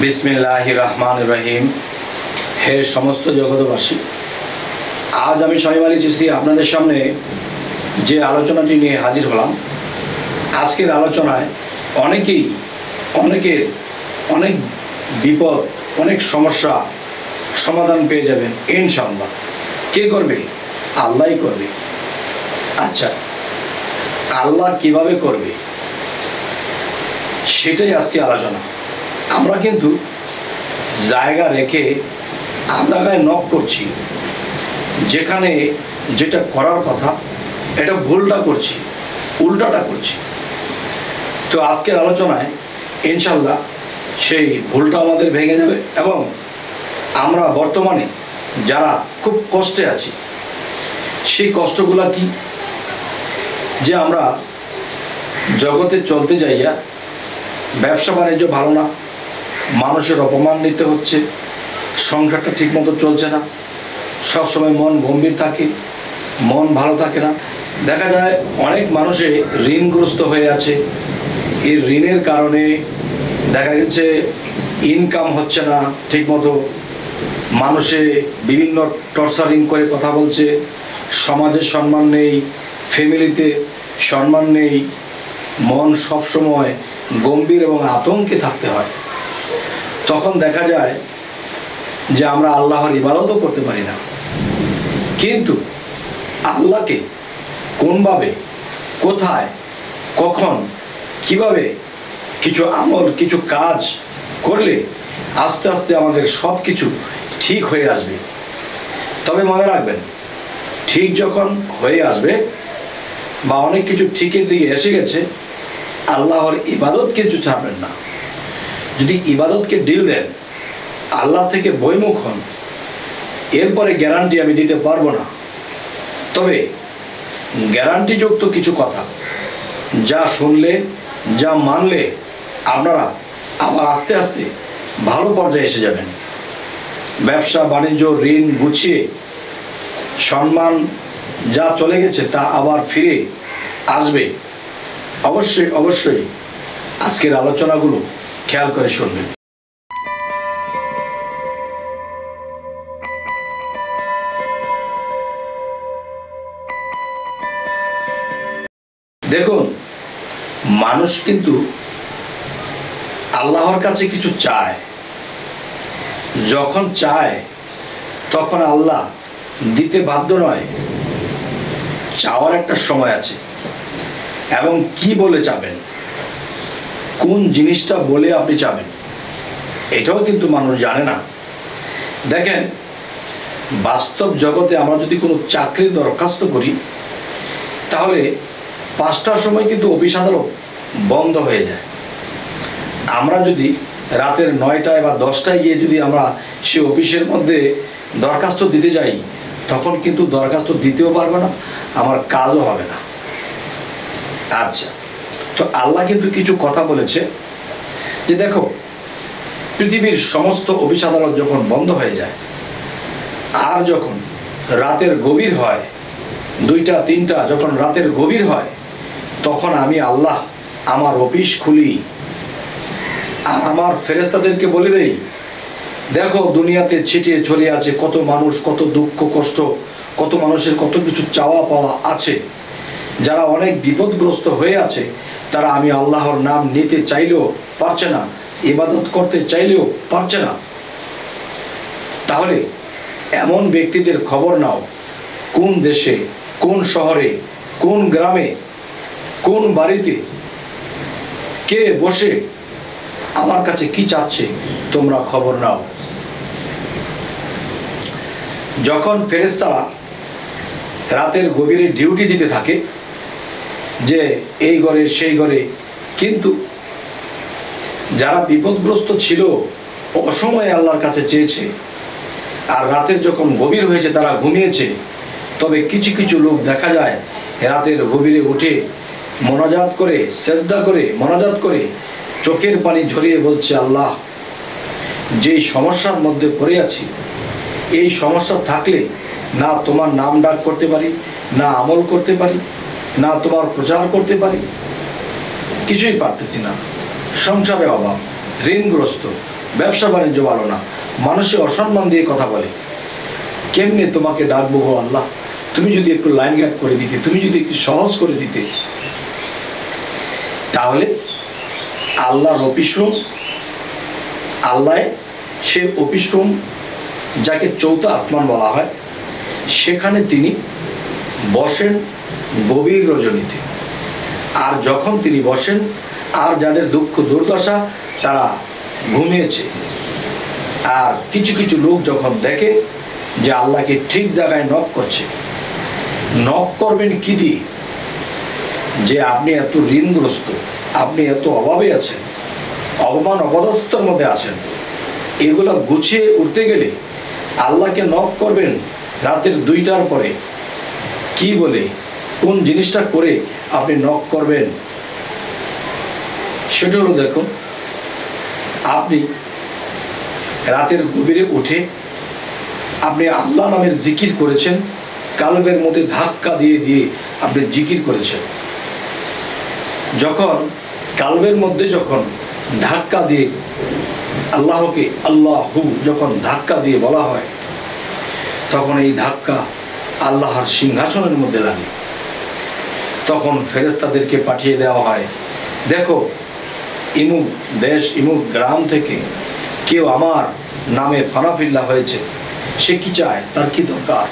বিসমিল্লাহ রহমান রহিম। হে সমস্ত জগতবাসী আজ আমি স্বামী আলী চিস্তি আপনাদের সামনে যে আলোচনাটি নিয়ে হাজির হলাম, আজকের আলোচনায় অনেকেই, অনেকের অনেক বিপদ, অনেক সমস্যা সমাধান পেয়ে যাবেন ইনশাল্লাহ কে করবে? আল্লাহই করবে। আচ্ছা আল্লাহ কীভাবে করবে? সেটাই আজকে আলোচনা। আমরা কিন্তু জায়গা রেখে আলাদায় নক করছি। যেখানে যেটা করার কথা, এটা ভুলটা করছি, উল্টাটা করছি। তো আজকের আলোচনায় ইনশাল্লাহ সেই ভুলটা আমাদের ভেঙে যাবে এবং আমরা বর্তমানে যারা খুব কষ্টে আছি, সেই কষ্টগুলা কি? যে আমরা জগতে চলতে যাইয়া ব্যবসা বাণিজ্য ভালো না মানুষের অপমান নিতে হচ্ছে। সংসারটা ঠিকমতো চলছে না। সবসময় মন গম্ভীর থাকে, মন ভালো থাকে না। দেখা যায় অনেক মানুষে ঋণগ্রস্ত হয়ে আছে। এই ঋণের কারণে দেখা গেছে ইনকাম হচ্ছে না ঠিকমতো। মানুষে বিভিন্ন টর্চারিং করে কথা বলছে। সমাজে সম্মান নেই ফ্যামিলিতে সম্মান নেই। মন সবসময় গম্ভীর এবং আতঙ্কে থাকতে হয়। তখন দেখা যায় যে আমরা আল্লাহর ইবাদতও করতে পারি না। কিন্তু আল্লাহকে কোনভাবে, কোথায়, কখন, কীভাবে কিছু আমল, কিছু কাজ করলে আস্তে আস্তে আমাদের সব কিছু ঠিক হয়ে আসবে? তবে মনে রাখবেন, ঠিক যখন হয়ে আসবে বা অনেক কিছু ঠিকের দিকে এসে গেছে, আল্লাহর ইবাদত কিছু ছাড়বেন না। যদি ইবাদতকে ডিল দেন, আল্লাহ থেকে বইমুখ হন, এরপরে গ্যারান্টি আমি দিতে পারব না। তবে গ্যারান্টিযুক্ত কিছু কথা, যা শুনলে, যা মানলে আপনারা আবার আস্তে আস্তে ভালো পর্যায়ে এসে যাবেন। ব্যবসা, বাণিজ্য, ঋণ গুছিয়ে সম্মান যা চলে গেছে তা আবার ফিরে আসবে। অবশ্যই অবশ্যই আজকের আলোচনাগুলো খেয়াল করে শুনবেন। দেখুন, মানুষ কিন্তু আল্লাহর কাছে কিছু চায়। যখন চায়, তখন আল্লাহ দিতে বাধ্য নয়। চাওয়ার একটা সময় আছে। এবং কি বলে চাবেন কোন জিনিসটা বলে আপনি চাবেন? এটাও কিন্তু মানুষ জানে না। দেখেন, বাস্তব জগতে আমরা যদি কোনো চাকরির দরখাস্ত করি, তাহলে পাঁচটার সময় কিন্তু অফিস আদালত বন্ধ হয়ে যায়। আমরা যদি রাতের নয়টায় বা দশটায় গিয়ে যদি আমরা সে অফিসের মধ্যে দরখাস্ত দিতে যাই, তখন কিন্তু দরখাস্ত দিতেও পারবে না, আমার কাজও হবে না। আচ্ছা তো আল্লাহ কিন্তু কিছু কথা বলেছে যে দেখো, পৃথিবীর সমস্ত অফিস আদালত যখন বন্ধ হয়ে যায়, আর যখন রাতের গভীর হয়, দুইটা, তিনটা, যখন রাতের গভীর হয়, তখন আমি আল্লাহ আমার অফিস খুলি। আর আমার ফেরেস্তাদেরকে বলে দেই, দেখো, দুনিয়াতে ছিটিয়ে ছড়িয়ে আছে কত মানুষ, কত দুঃখ, কষ্ট, কত মানুষের কত কিছু চাওয়া পাওয়া আছে। যারা অনেক বিপদগ্রস্ত হয়ে আছে, তারা আমি আল্লাহর নাম নিতে চাইলেও পারছে না, ইবাদত করতে চাইলেও পারছে না। তাহলে এমন ব্যক্তিদের খবর নাও, কোন দেশে, কোন শহরে, কোন গ্রামে, কোন বাড়িতে, কে বসে আমার কাছে কি চাচ্ছে, তোমরা খবর নাও। যখন ফেরেস্তারা রাতের গভীরে ডিউটি দিতে থাকে যে এই ঘরে, সেই ঘরে। কিন্তু যারা বিপদগ্রস্ত ছিল, অসময়ে আল্লাহর কাছে চেয়েছে। আর রাতের যখন গভীর হয়েছে, তারা ঘুমিয়েছে। তবে কিছু কিছু লোক দেখা যায়, রাতের গভীরে উঠে মনাজাত করে, সেজদা করে, মনাজাত করে চোখের পানি ঝরিয়ে বলছে, আল্লাহ, যেই সমস্যার মধ্যে পড়ে আছি, এই সমস্যা থাকলে না তোমার নাম ডাক করতে পারি, না আমল করতে পারি না তোমার প্রচার করতে পারি? কিছুই পারতেছি না। সংসারে অভাব, ঋণগ্রস্ত, ব্যবসা বাণিজ্য ভালো না, মানুষে অসম্মান দিয়ে কথা বলে। কেমনে তোমাকে ডাকবো গো আল্লাহ? তুমি যদি একটু লাইন গার্ড করে দিতে, তুমি যদি একটু সহজ করে দিতে। তাহলে আল্লাহর অফিস রুম আল্লাহ সে অফিস রুম যাকে চৌথা আসমান বলা হয়, সেখানে তিনি বসেন গভীর রজনীতে। আর যখন তিনি বসেন, আর যাদের দুঃখ দুর্দশা, তারা ঘুমিয়েছে। আর কিছু কিছু লোক যখন দেখে যে আল্লাহকে ঠিক জায়গায় নক করছে নক করবেন কি দিয়ে? যে আপনি এত ঋণগ্রস্ত, আপনি এত অভাবে আছেন, অপমান অপদস্থর মধ্যে আছেন, এগুলো গুছিয়ে উঠতে গেলে আল্লাহকে নক করবেন রাতের দুইটার পরে। কি বলে? কোন জিনিসটা করে আপনি নক করবেন, সেটা হলো দেখুন, আপনি রাতের গভীরে উঠে আপনি আল্লাহ নামের জিকির করেছেন, কালবের মধ্যে ধাক্কা দিয়ে দিয়ে আপনি জিকির করেছেন। যখন কালবের মধ্যে যখন ধাক্কা দিয়ে আল্লাহকে আল্লাহু যখন ধাক্কা দিয়ে বলা হয়, তখন এই ধাক্কা আল্লাহর সিংহাসনের মধ্যে লাগে। তখন ফেরেস্তাদেরকে পাঠিয়ে দেওয়া হয়। দেখো ইমুক দেশ ইমুক গ্রাম থেকে কেউ আমার নামে ফানাফিল্লা হয়েছে, সে কি চায়? তার কি দরকার?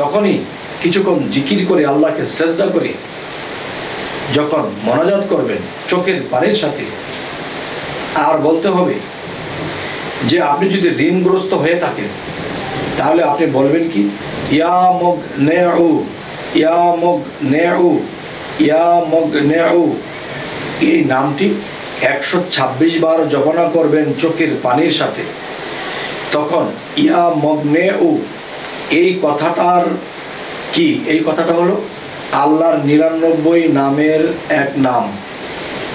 তখনই কিছুক্ষণ জিকির করে আল্লাহকে সেজদা করে যখন মনাজাত করবেন চোখের পানির সাথে, আর বলতে হবে যে, আপনি যদি ঋণগ্রস্ত হয়ে থাকেন, তাহলে আপনি বলবেন কি? ইয়া মগ নেউ ইয়া মগ নেউ, ইয়া মগ নেউ। এই নামটি একশো ছাব্বিশ বার জপনা করবেন চোখের পানির সাথে। তখন ইয়া মগ্নে উ এই কথাটার কি? এই কথাটা হলো আল্লাহর নিরানব্বই নামের এক নাম।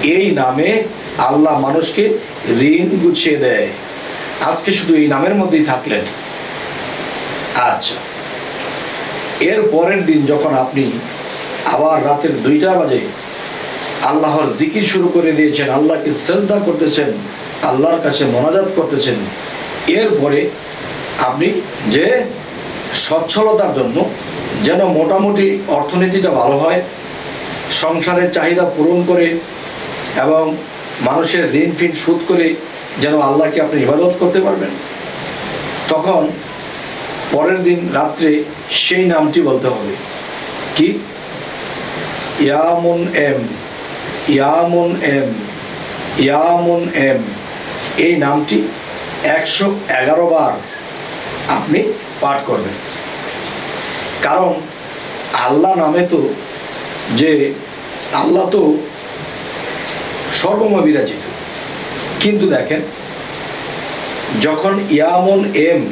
এই নামে আল্লাহ মানুষকে ঋণ গুছিয়ে দেয়। আজকে শুধু এই নামের মধ্যেই থাকলেন। আচ্ছা। এর পরের দিন যখন আপনি আবার রাতের দুইটা বাজে আল্লাহর জিকির শুরু করে দিয়েছেন, আল্লাহকে সেজদা করতেছেন, আল্লাহর কাছে মনাজাত করতেছেন এরপরে আপনি যে সচ্ছলতার জন্য যেন মোটামুটি অর্থনীতিটা ভালো হয়, সংসারের চাহিদা পূরণ করে এবং মানুষের ঋণ ফিন সুদ করে যেন আল্লাহকে আপনি ইবাদত করতে পারবেন, তখন পরের দিন রাত্রে সেই নামটি বলতে হবে। কি? ইয়ামুন এম ইয়ামুন এম ইয়ামুন এম। এই নামটি একশো এগারো বার আপনি পাঠ করবেন। কারণ আল্লাহ নামে তো যে আল্লাহ তো সর্বময় বিরাজিত। কিন্তু দেখেন, যখন ইয়ামুন এম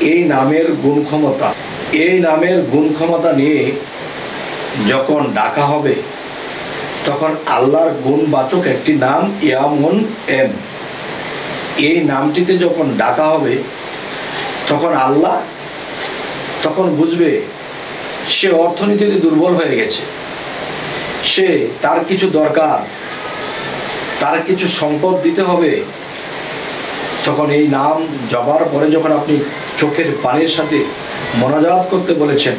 এই নামের গুণ ক্ষমতা এই নামের গুণ ক্ষমতা নিয়ে যখন ডাকা হবে, তখন আল্লাহর গুণবাচক একটি নাম ইয়ামুন এম। এই নামটিতে যখন ডাকা হবে, তখন আল্লাহ তখন বুঝবে সে অর্থনীতিতে দুর্বল হয়ে গেছে। সে তার কিছু দরকার, তার কিছু সম্পদ দিতে হবে। তখন এই নাম জবার পরে যখন আপনি চোখের পানির সাথে মনাজাত করতে বলেছেন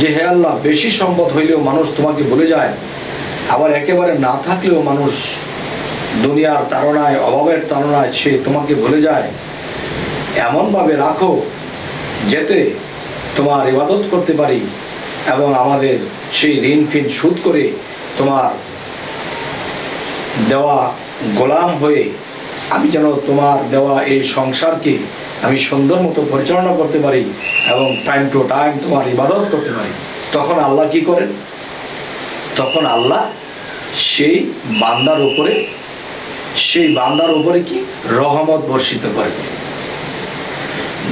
যে, হে আল্লাহ, বেশি সম্পদ হইলেও মানুষ তোমাকে বলে যায়, আবার একেবারে না থাকলেও মানুষ দুনিয়ার তাড়নায়, অভাবের তাড়নায় সে তোমাকে ভুলে যায়। এমনভাবে রাখো যেতে তোমার ইবাদত করতে পারি এবং আমাদের সেই ঋণ ফিন সুদ করে তোমার দেওয়া গোলাম হয়ে আমি যেন তোমার দেওয়া এই সংসারকে আমি সুন্দর মতো পরিচালনা করতে পারি এবং টাইম টু টাইম তোমার ইবাদত করতে পারি। তখন আল্লাহ কি করেন? তখন আল্লাহ সেই বান্দার উপরে, সেই বান্দার উপরে কি? রহমত বর্ষিত করেন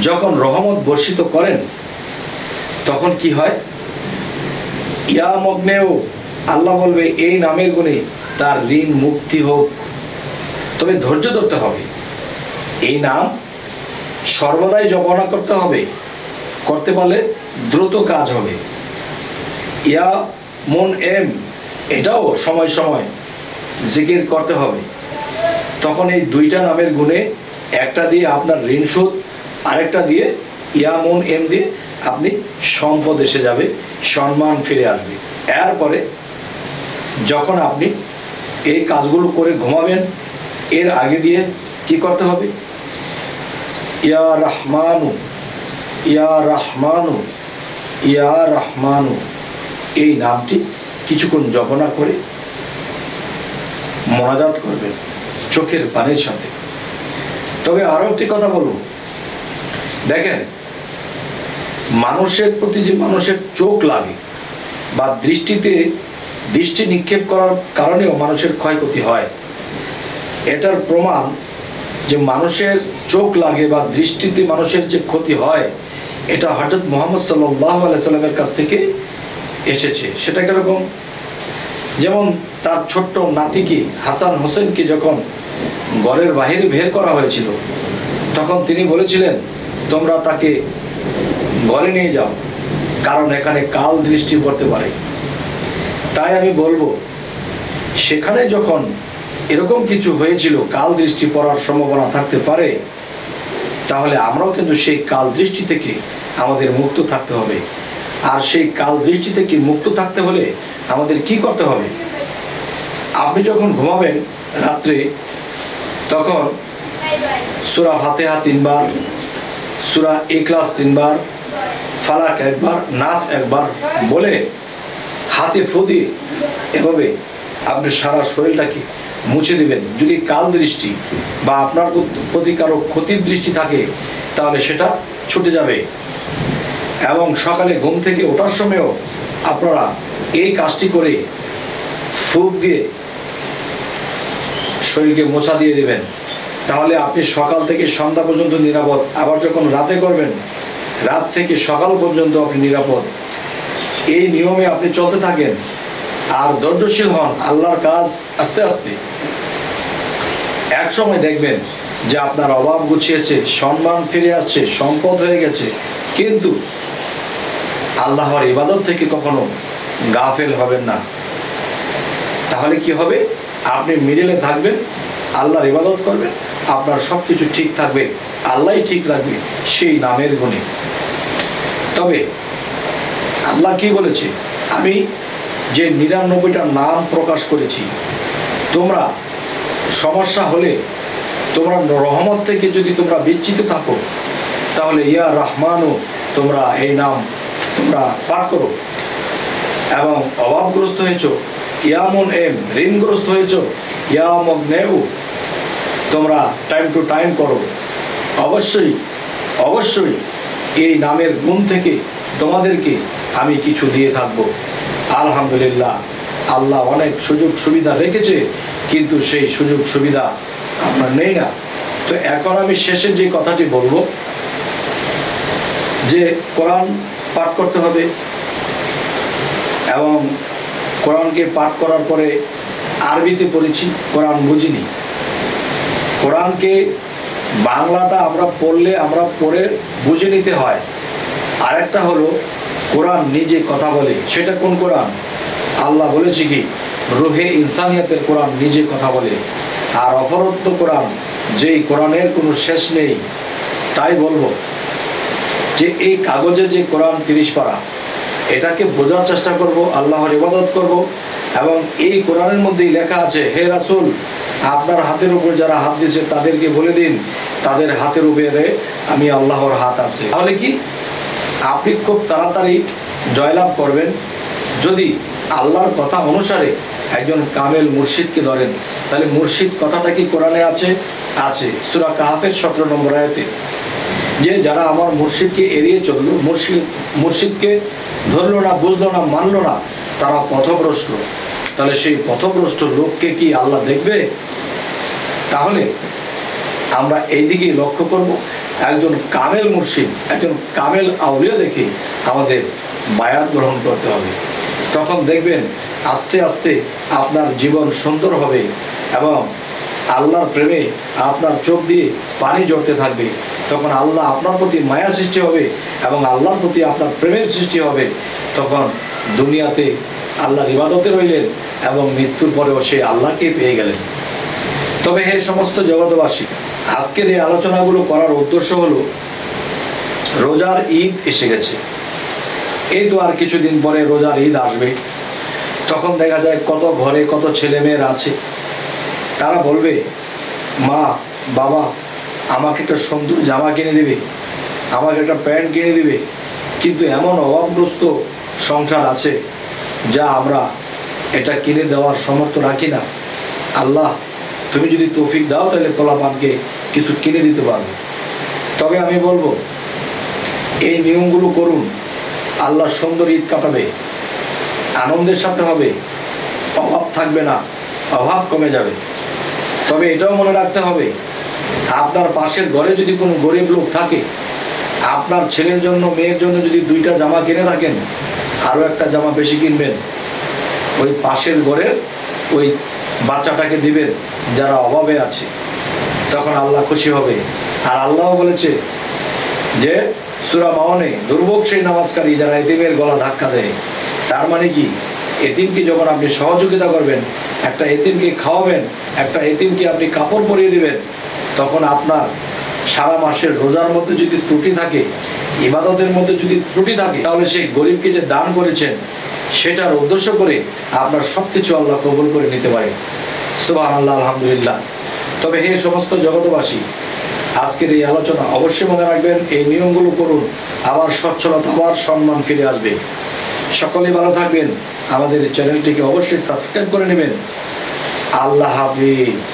যখন রহমত বর্ষিত করেন, তখন কি হয়? ইয়া মগ্নেও, আল্লাহ বলবে, এই নামের গুণে তার ঋণ মুক্তি হোক। তবে ধৈর্য ধরতে হবে। এই নাম সর্বদাই জপনা করতে হবে, করতে পারলে দ্রুত কাজ হবে। ইয়া মন এম, এটাও সময় সময় জিকির করতে হবে। তখন এই দুইটা নামের গুণে একটা দিয়ে আপনার ঋণ শোধ, আরেকটা দিয়ে ইয়ামুন এম দিয়ে আপনি সম্পদ এসে যাবে, সম্মান ফিরে আসবে। এরপরে যখন আপনি এই কাজগুলো করে ঘুমাবেন, এর আগে দিয়ে কি করতে হবে? ইয়া রহমানু ইয়া রহমানু ইয়া রহমানু। এই নামটি কিছুক্ষণ জপনা করে মনাজাত করবেন চোখের পানির সাথে। তবে আরও একটি কথা বলব দেখেন, মানুষের প্রতি যে মানুষের চোখ লাগে বা দৃষ্টিতে দৃষ্টি নিক্ষেপ করার কারণেও মানুষের ক্ষয়ক্ষতি হয়, এটার প্রমাণ যে মানুষের চোখ লাগে বা দৃষ্টিতে মানুষের যে ক্ষতি হয়, এটা হঠাৎ মোহাম্মদ সাল্লাহ আলাইসাল্লামের কাছ থেকে এসেছে। সেটা কীরকম? যেমন তার ছোট্ট নাতিকে, হাসান হোসেনকে যখন ঘরের বাহিরে বের করা হয়েছিল, তখন তিনি বলেছিলেন, তোমরা তাকে ঘরে নিয়ে যাও, কারণ এখানে কাল দৃষ্টি পড়তে পারে। তাই আমি বলব, সেখানে যখন এরকম কিছু হয়েছিল, কাল দৃষ্টি পড়ার সম্ভাবনা থাকতে পারে তাহলে আমরাও কিন্তু সেই কাল দৃষ্টি থেকে আমাদের মুক্ত থাকতে হবে। আর সেই কাল দৃষ্টি থেকে মুক্ত থাকতে হলে আমাদের কি করতে হবে? আপনি যখন ঘুমাবেন রাত্রে, তখন সুরা ফাতেহা তিনবার, সুরা এক্লাস তিনবার, ফালাক একবার, নাস একবার বলে হাতে ফু দিয়ে এভাবে আপনি সারা শরীরটাকে মুছে দিবেন। যদি কাল দৃষ্টি বা আপনার প্রতি কারও ক্ষতির দৃষ্টি থাকে, তাহলে সেটা ছুটে যাবে। এবং সকালে ঘুম থেকে ওঠার সময়ও আপনারা এই কাজটি করে ফুক দিয়ে শরীরকে মোছা দিয়ে দেবেন। তাহলে আপনি সকাল থেকে সন্ধ্যা পর্যন্ত নিরাপদ। আবার যখন রাতে করবেন, রাত থেকে সকাল পর্যন্ত আপনি নিরাপদ। এই নিয়মে আপনি চলতে থাকেন। আর ধৈর্যশীল হন, আল্লাহর কাজ আস্তে আস্তে। এক সময় দেখবেন যে আপনার অভাব গুছিয়েছে, সম্মান ফিরে আসছে, সম্পদ হয়ে গেছে। কিন্তু আল্লাহর ইবাদত থেকে কখনো গাফেল হবেন না। তাহলে কি হবে? আপনি মিডিলে থাকবেন, আল্লাহর ইবাদত করবেন, আপনার সব কিছু ঠিক থাকবে, আল্লাহই ঠিক রাখবে সেই নামের গুণে। তবে আল্লাহ কি বলেছে? আমি যে নিরানব্বইটা নাম প্রকাশ করেছি, তোমরা সমস্যা হলে, তোমরা রহমত থেকে যদি তোমরা বিচ্ছিত থাকো, তাহলে ইয়া রহমানও তোমরা এই নাম তোমরা পাঠ করো। এবং অভাবগ্রস্ত হয়েছ, ইয়ামন এম, ঋণগ্রস্ত হয়েছ ইয়ামক নেউ, তোমরা টাইম টু টাইম করো। অবশ্যই অবশ্যই এই নামের গুণ থেকে তোমাদেরকে আমি কিছু দিয়ে থাকব। আলহামদুলিল্লাহ, আল্লাহ অনেক সুযোগ সুবিধা রেখেছে, কিন্তু সেই সুযোগ সুবিধা আমরা নেই না। তো এখন আমি শেষে যে কথাটি বলব, যে কোরআন পাঠ করতে হবে এবং কোরআনকে পাঠ করার পরে আরবিতে পড়েছি, কোরআন বুঝিনি। কোরআনকে বাংলাটা আমরা পড়লে আমরা পড়ে বুঝে নিতে হয়। আরেকটা হলো কোরআন নিজে কথা বলে, সেটা কোন কোরআন? আল্লাহ বলেছে কি, রোহে ইনসানিয়াতের কোরআন নিজে কথা বলে। আর অপরত্ব কোরআন, যেই কোরআনের কোনো শেষ নেই, তাই বলব যে এই কাগজে যে কোরআন তিরিশ পারা, এটাকে বোঝার চেষ্টা করব, আল্লাহর ইবাদত করব, এবং এই কোরআনের মধ্যেই লেখা আছে, হে রাসুল, আপনার হাতের উপর যারা হাত দিয়েছে তাদেরকে বলে দিন, তাদের হাতের উপরে আমি আল্লাহর হাত আছে। তাহলে কি? আপনি খুব তাড়াতাড়ি জয়লাভ করবেন। যদি আল্লাহর কথা অনুসারে একজন কামেল মুর্শিদকে ধরেন, তাহলে মুর্শিদ কথাটা কি কোরআনে আছে? আছে। সুরা কাহাফের সতেরো নম্বর আয়তে। যে যারা আমার মুর্শিদকে এড়িয়ে চলল, মুর্শিদ, মুর্শিদকে ধরলো না, বুঝলো না, মানলো না, তারা পথভ্রষ্ট। তাহলে সেই পথভ্রষ্ট লোককে কি আল্লাহ দেখবে? তাহলে আমরা এই দিকেই লক্ষ্য করব। একজন কামেল মুর্শিদ, একজন কামেল আউলিয়া দেখে আমাদের বায়াত গ্রহণ করতে হবে। তখন দেখবেন আস্তে আস্তে আপনার জীবন সুন্দর হবে এবং আল্লাহর প্রেমে আপনার চোখ দিয়ে পানি জড়তে থাকবে। তখন আল্লাহ আপনার প্রতি মায়া সৃষ্টি হবে এবং আল্লাহর প্রতি আপনার প্রেমের সৃষ্টি হবে। তখন দুনিয়াতে আল্লাহর ইবাদতে রইলেন এবং মৃত্যুর পরেও সেই আল্লাহকে পেয়ে গেলেন। তবে হে সমস্ত জগতবাসী আজকের এই আলোচনাগুলো করার উদ্দেশ্য হলো, রোজার ঈদ এসে গেছে। এই তো আর কিছুদিন পরে রোজার ঈদ আসবে। তখন দেখা যায় কত ঘরে কত ছেলে মেয়ের আছে। তারা বলবে, মা, বাবা, আমাকে একটা সুন্দর জামা কিনে দিবে, আমাকে একটা প্যান্ট কিনে দিবে। কিন্তু এমন অভাবগ্রস্ত সংসার আছে, যা আমরা এটা কিনে দেওয়ার সমর্থ রাখি না। আল্লাহ তুমি যদি তৌফিক দাও, তাহলে পোলাপানকে কিছু কিনে দিতে পারবে। তবে আমি বলব, এই নিয়মগুলো করুন। আল্লাহ সুন্দর ঈদ কাটাবে। আনন্দের সাথে হবে। অভাব থাকবে না। অভাব কমে যাবে। তবে এটাও মনে রাখতে হবে, আপনার পাশের ঘরে যদি কোনো গরিব লোক থাকে, আপনার ছেলের জন্য, মেয়ের জন্য যদি দুইটা জামা কিনে থাকেন, আরও একটা জামা বেশি কিনবেন। ওই পাশের ঘরের ওই বাচ্চাটাকে দিবেন। যারা অভাবে আছে, তখন আল্লাহ খুশি হবে। আর আল্লাহ বলেছে যে, সুরা মাওনে দুর্ভোগ সেই নামাজকারী যারা এতিমের গলা ধাক্কা দেয়, তার মানে কি? এতিমকে যখন আপনি সহযোগিতা করবেন, একটা এতিমকে খাওয়াবেন, একটা এতিমকে আপনি কাপড় পরিয়ে দিবেন, তখন আপনার সারা মাসের রোজার মধ্যে যদি ত্রুটি থাকে, ইবাদতের মধ্যে যদি ত্রুটি থাকে, তাহলে সেই গরিবকে যে দান করেছেন, সেটার উদ্দেশ্য করে আপনার সব কিছু আল্লাহ কবুল করে নিতে পারে। সুবাহ আল্লাহ আলহামদুলিল্লাহ। তবে হে সমস্ত জগতবাসী আজকের এই আলোচনা অবশ্যই মনে রাখবেন, এই নিয়মগুলো করুন, আবার স্বচ্ছলতা আবার সম্মান ফিরে আসবে। সকলে ভালো থাকবেন, আমাদের চ্যানেলটিকে অবশ্যই সাবস্ক্রাইব করে নেবেন। আল্লাহ হাফিজ।